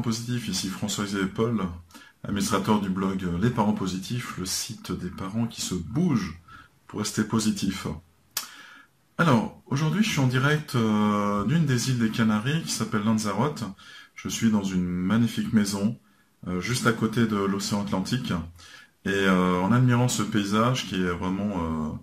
positifs, ici François-Xavier Paul, administrateur du blog Les Parents Positifs, le site des parents qui se bougent pour rester positifs. Alors, aujourd'hui je suis en direct euh, d'une des îles des Canaries qui s'appelle Lanzarote. Je suis dans une magnifique maison, euh, juste à côté de l'océan Atlantique. Et euh, en admirant ce paysage qui est vraiment...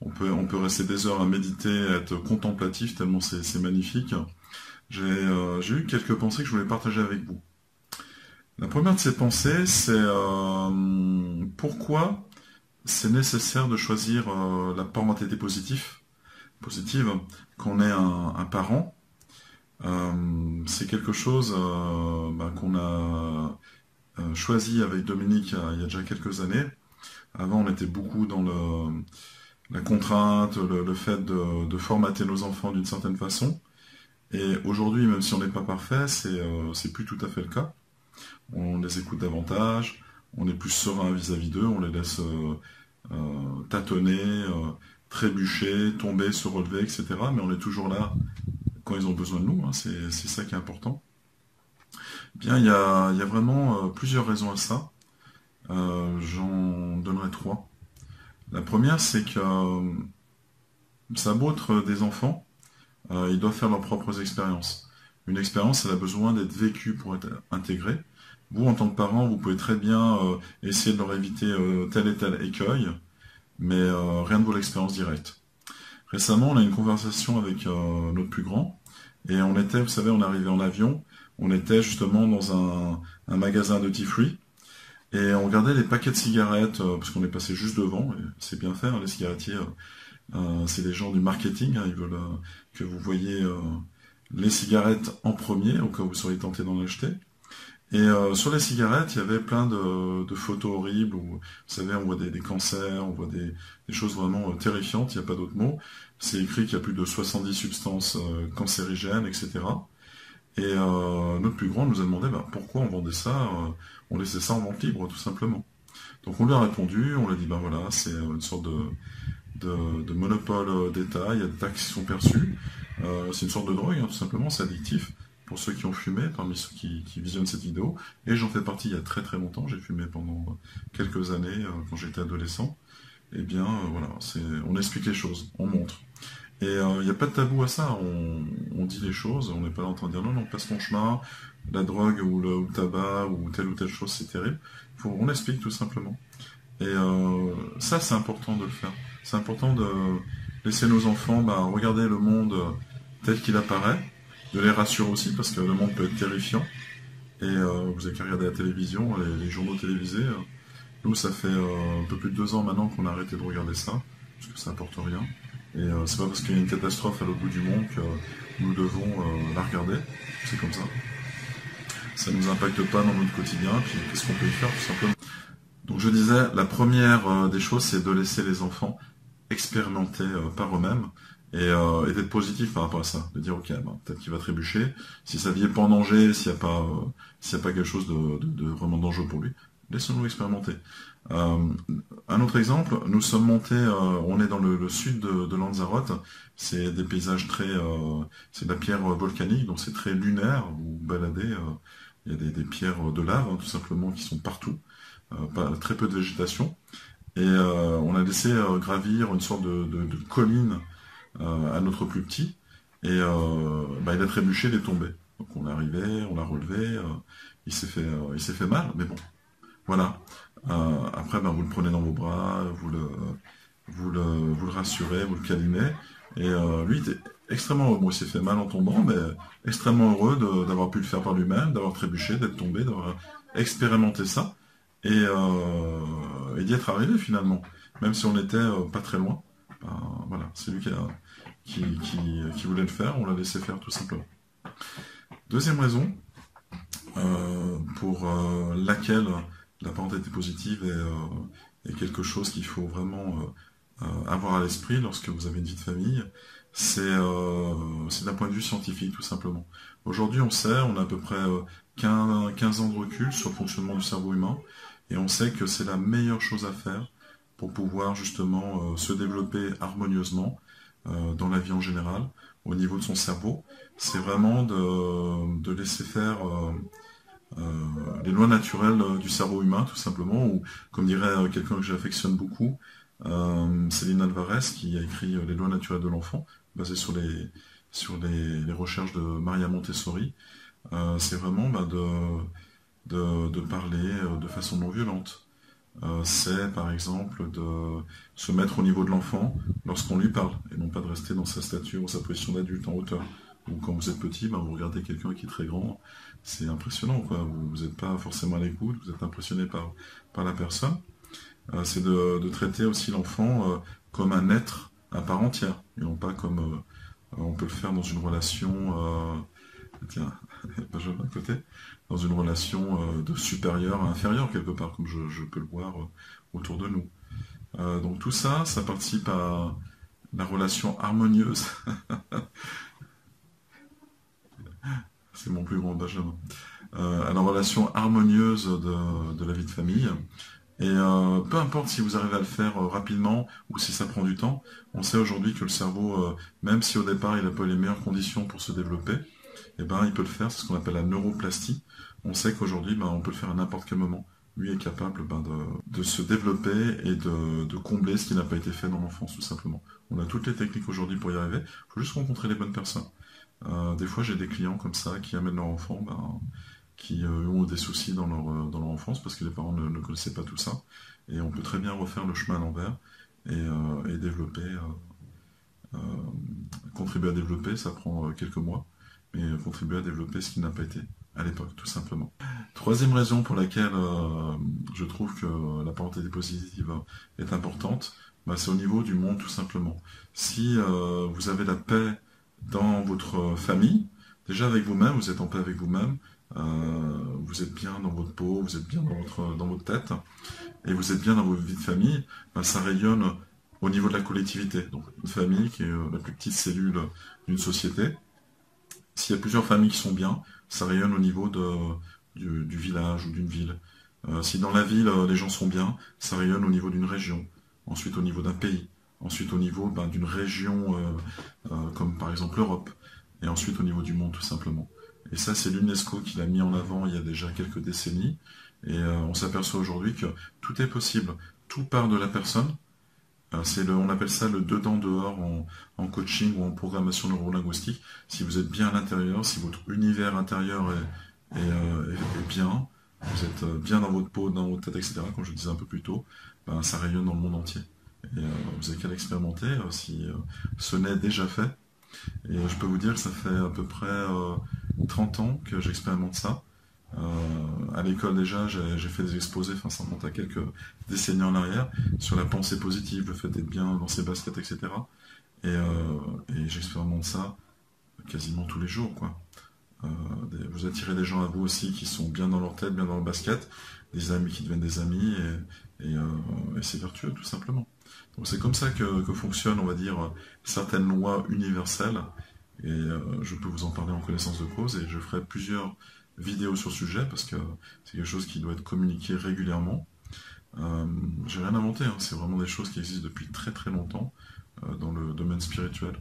on, peut, on peut rester des heures à méditer, à être contemplatif tellement c'est magnifique. Euh, j'ai eu quelques pensées que je voulais partager avec vous. La première de ces pensées, c'est euh, pourquoi c'est nécessaire de choisir euh, la parentalité positive, positive qu'on ait un, parent. c'est quelque chose bah, qu'on a choisi avec Dominique il y a déjà quelques années. Avant, on était beaucoup dans la contrainte, le, fait de, formater nos enfants d'une certaine façon. Et aujourd'hui, même si on n'est pas parfait, euh, c'est plus tout à fait le cas. On les écoute davantage, on est plus serein vis-à-vis d'eux, on les laisse euh, euh, tâtonner, trébucher, tomber, se relever, etc. Mais on est toujours là quand ils ont besoin de nous, hein. c'est ça qui est important. Bien, il y a, vraiment plusieurs raisons à ça. J'en donnerai trois. La première, c'est que ça a des enfants, euh, ils doivent faire leurs propres expériences. Une expérience, elle a besoin d'être vécue pour être intégrée. Vous, en tant que parent, vous pouvez très bien euh, essayer de leur éviter euh, tel et tel écueil, mais rien de vaut l'expérience directe. Récemment, on a eu une conversation avec notre plus grand, et on était, vous savez, on est arrivé en avion, on était justement dans un, magasin de tea-free, et on regardait les paquets de cigarettes, parce qu'on est passé juste devant, c'est bien fait, hein, les cigarettiers euh, c'est les gens du marketing, hein, ils veulent euh, que vous voyez euh, les cigarettes en premier, au cas où vous seriez tenté d'en acheter. Et sur les cigarettes, il y avait plein de, photos horribles où, vous savez, on voit des, cancers, on voit des, choses vraiment terrifiantes, il n'y a pas d'autre mot. C'est écrit qu'il y a plus de 70 substances cancérigènes, etc. Et notre plus grand nous a demandé bah, pourquoi on vendait ça, on laissait ça en vente libre, tout simplement. Donc on lui a répondu, on lui a dit, ben voilà, c'est une sorte de, de, monopole d'État, il y a des taxes qui sont perçues. Euh, c'est une sorte de drogue, hein, tout simplement, c'est addictif pour ceux qui ont fumé, parmi ceux qui, visionnent cette vidéo. Et j'en fais partie il y a très très longtemps, j'ai fumé pendant quelques années euh, quand j'étais adolescent. Eh bien, euh, voilà, on explique les choses, on montre. Et il n'y a pas de tabou à ça, on, dit les choses, on n'est pas en train de dire non, non, passe ton chemin, la drogue ou le, tabac ou telle ou telle chose, c'est terrible. on explique tout simplement. Et ça, c'est important de le faire. C'est important de laisser nos enfants bah, regarder le monde tel qu'il apparaît, de les rassurer aussi, parce que le monde peut être terrifiant. Et euh, vous avez qu'à regarder la télévision, les, journaux télévisés. Nous, ça fait euh, un peu plus de deux ans maintenant qu'on a arrêté de regarder ça, parce que ça n'apporte rien. Et euh, c'est pas parce qu'il y a une catastrophe à l'autre bout du monde que nous devons la regarder. C'est comme ça. Ça ne nous impacte pas dans notre quotidien, puis qu'est-ce qu'on peut y faire tout simplement Donc je disais, la première des choses, c'est de laisser les enfants expérimenter euh, par eux-mêmes euh, et, d'être positif par rapport à ça, de dire ok, ben, peut-être qu'il va trébucher, si sa vie est pas en danger, s'il n'y a pas euh, a pas quelque chose de, vraiment dangereux pour lui, laissons-nous expérimenter. un autre exemple, nous sommes montés, on est dans le, sud de, Lanzarote, c'est des paysages très, c'est de la pierre volcanique, donc c'est très lunaire, vous baladez, il y a des, pierres de lave hein, tout simplement qui sont partout, pas, très peu de végétation, et euh, on a laissé euh, gravir une sorte de, colline euh, à notre plus petit. Et bah, il a trébuché, il est tombé. Donc on est arrivé, on l'a relevé, il s'est fait, mal, mais bon, voilà. après, ben, vous le prenez dans vos bras, vous le, rassurez, vous le câlinez. Et lui, il était extrêmement heureux. Bon, il s'est fait mal en tombant, mais extrêmement heureux d'avoir pu le faire par lui-même, d'avoir trébuché, d'être tombé, d'avoir expérimenté ça et, euh, et d'y être arrivé finalement, même si on n'était euh, pas très loin. Ben, voilà, c'est lui qui, voulait le faire, on l'a laissé faire tout simplement. Deuxième raison euh, pour laquelle la parentalité positive est quelque chose qu'il faut vraiment avoir à l'esprit lorsque vous avez une vie de famille, c'est d'un point de vue scientifique tout simplement. Aujourd'hui on sait, on a à peu près 15 ans de recul sur le fonctionnement du cerveau humain, et on sait que c'est la meilleure chose à faire pour pouvoir justement euh, se développer harmonieusement euh, dans la vie en général, au niveau de son cerveau. C'est vraiment de, laisser faire les lois naturelles du cerveau humain, tout simplement, ou comme dirait quelqu'un que j'affectionne beaucoup, Céline Alvarez, qui a écrit Les lois naturelles de l'enfant, basé sur les, sur les, recherches de Maria Montessori. c'est vraiment bah, de, de, parler de façon non violente. Euh, c'est par exemple de se mettre au niveau de l'enfant lorsqu'on lui parle, et non pas de rester dans sa stature ou sa position d'adulte en hauteur. Ou quand vous êtes petit, ben, vous regardez quelqu'un qui est très grand, c'est impressionnant, quoi. Vous n'êtes pas forcément à l'écoute, vous êtes impressionné par, par la personne. Euh, c'est de, traiter aussi l'enfant euh, comme un être à part entière, et non pas comme on peut le faire dans une relation tiens, Benjamin à côté, dans une relation euh, de supérieur à inférieur quelque part, comme je, peux le voir euh, autour de nous. Euh, donc tout ça, ça participe à la relation harmonieuse. C'est mon plus grand Benjamin. à la relation harmonieuse de, la vie de famille. Et peu importe si vous arrivez à le faire rapidement ou si ça prend du temps, on sait aujourd'hui que le cerveau, même si au départ il n'a pas les meilleures conditions pour se développer, eh ben, il peut le faire, c'est ce qu'on appelle la neuroplastie. On sait qu'aujourd'hui, ben, on peut le faire à n'importe quel moment. Lui est capable ben, de, se développer et de, combler ce qui n'a pas été fait dans l'enfance, tout simplement. On a toutes les techniques aujourd'hui pour y arriver. Il faut juste rencontrer les bonnes personnes. Euh, des fois, j'ai des clients comme ça qui amènent leur enfant, ben, qui euh, ont des soucis dans leur, euh, dans leur enfance parce que les parents ne, connaissaient pas tout ça. Et on peut très bien refaire le chemin à l'envers et, développer, contribuer à développer. Ça prend quelques mois mais contribuer à développer ce qui n'a pas été à l'époque, tout simplement. Troisième raison pour laquelle euh, je trouve que la parentalité positive est importante, bah, c'est au niveau du monde, tout simplement. Si euh, vous avez la paix dans votre famille, déjà avec vous-même, vous êtes en paix avec vous-même, euh, vous êtes bien dans votre peau, vous êtes bien dans votre, dans votre tête, et vous êtes bien dans votre vie de famille, bah, ça rayonne au niveau de la collectivité. Donc une famille qui est la plus petite cellule d'une société, s'il y a plusieurs familles qui sont bien, ça rayonne au niveau du, village ou d'une ville. Euh, si dans la ville, euh, les gens sont bien, ça rayonne au niveau d'une région, ensuite au niveau d'un pays, ensuite au niveau ben, d'une région euh, comme par exemple l'Europe, et ensuite au niveau du monde tout simplement. Et ça, c'est l'UNESCO qui l'a mis en avant il y a déjà quelques décennies, et on s'aperçoit aujourd'hui que tout est possible. Tout part de la personne, c'est on appelle ça le dedans-dehors en, coaching ou en programmation neurolinguistique. Si vous êtes bien à l'intérieur, si votre univers intérieur est, euh, bien, vous êtes euh, bien dans votre peau, dans votre tête, etc., comme je disais un peu plus tôt, ben, ça rayonne dans le monde entier. Et euh, vous avez qu'à l'expérimenter si ce n'est déjà fait. Et je peux vous dire que ça fait à peu près 30 ans que j'expérimente ça. Euh, à l'école déjà, j'ai fait des exposés, enfin ça remonte à quelques décennies en arrière, sur la pensée positive, le fait d'être bien dans ses baskets, etc. Euh, et, j'expérimente ça quasiment tous les jours. Quoi. Euh, vous attirez des gens à vous aussi qui sont bien dans leur tête, bien dans leur basket, des amis qui deviennent des amis, et, c'est vertueux tout simplement. Donc c'est comme ça que fonctionnent, on va dire, certaines lois universelles, et je peux vous en parler en connaissance de cause, et je ferai plusieurs vidéo sur le sujet parce que c'est quelque chose qui doit être communiqué régulièrement. Euh, j'ai rien inventé, hein. c'est vraiment des choses qui existent depuis très très longtemps euh, dans le domaine spirituel.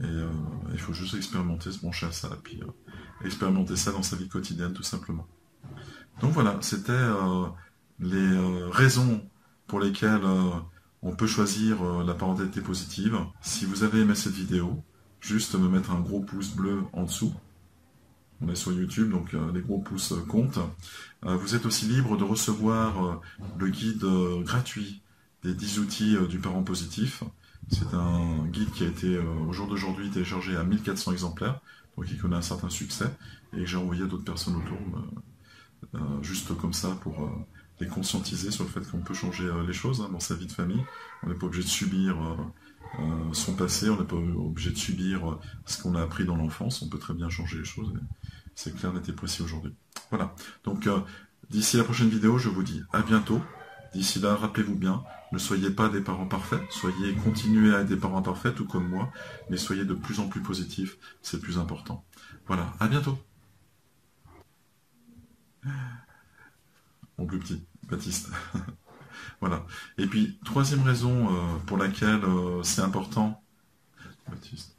Et euh, il faut juste expérimenter, se pencher à ça, et puis expérimenter ça dans sa vie quotidienne tout simplement. Donc voilà, c'était les raisons pour lesquelles on peut choisir la parentalité positive. Si vous avez aimé cette vidéo, juste me mettre un gros pouce bleu en dessous on est sur YouTube, donc euh, les gros pouces euh, comptent. Euh, vous êtes aussi libre de recevoir le guide gratuit des 10 outils du parent positif. C'est un guide qui a été au jour d'aujourd'hui téléchargé à 1400 exemplaires, donc il connaît un certain succès, et que j'ai envoyé d'autres personnes autour, juste comme ça pour les conscientiser sur le fait qu'on peut changer les choses hein, dans sa vie de famille. On n'est pas obligé de subir son passé, on n'est pas obligé de subir ce qu'on a appris dans l'enfance, on peut très bien changer les choses. C'est clair, net et précis aujourd'hui. Voilà. Donc, euh, d'ici la prochaine vidéo, je vous dis à bientôt. D'ici là, rappelez-vous bien, ne soyez pas des parents parfaits, soyez, continuez à être des parents parfaits, tout comme moi, mais soyez de plus en plus positifs, c'est plus important. Voilà, à bientôt mon plus petit, Baptiste. voilà. Et puis, troisième raison euh, pour laquelle euh, c'est important, Baptiste,